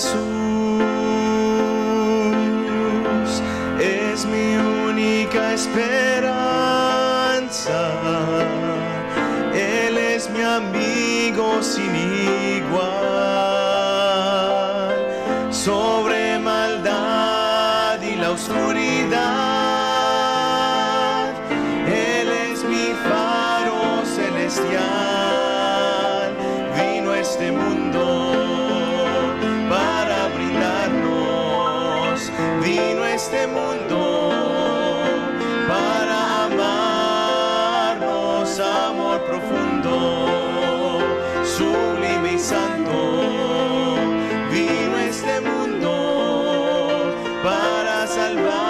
Jesús es mi única esperanza. Él es mi amigo sin igual. Sobre maldad y la oscuridad, Él es mi faro celestial. Vino a este mundo. Vino este mundo para amarnos. Amor profundo, sublime y santo. Vino este mundo para salvarnos.